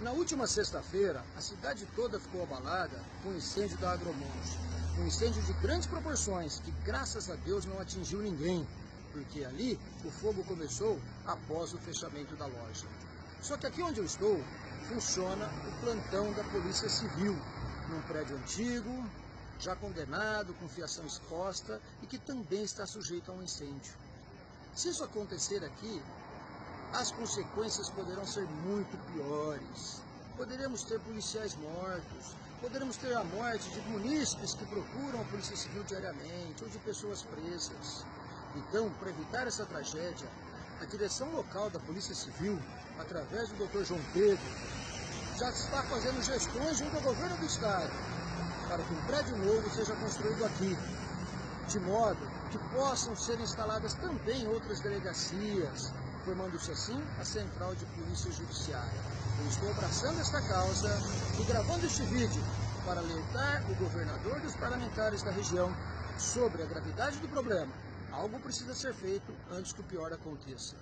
Na última sexta-feira, a cidade toda ficou abalada com o incêndio da Agromonte. Um incêndio de grandes proporções que, graças a Deus, não atingiu ninguém, porque ali o fogo começou após o fechamento da loja. Só que aqui onde eu estou, funciona o plantão da Polícia Civil, num prédio antigo, já condenado, com fiação exposta e que também está sujeito a um incêndio. Se isso acontecer aqui, as consequências poderão ser muito piores. Poderemos ter policiais mortos, poderemos ter a morte de munícipes que procuram a Polícia Civil diariamente, ou de pessoas presas. Então, para evitar essa tragédia, a direção local da Polícia Civil, através do Dr. João Pedro, já está fazendo gestões junto ao governo do Estado para que um prédio novo seja construído aqui, de modo que possam ser instaladas também outras delegacias, formando-se assim a Central de Polícia Judiciária. Eu estou abraçando esta causa e gravando este vídeo para alertar o governador e os parlamentares da região sobre a gravidade do problema. Algo precisa ser feito antes que o pior aconteça.